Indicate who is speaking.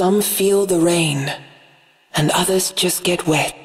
Speaker 1: Some feel the rain, and others just get wet.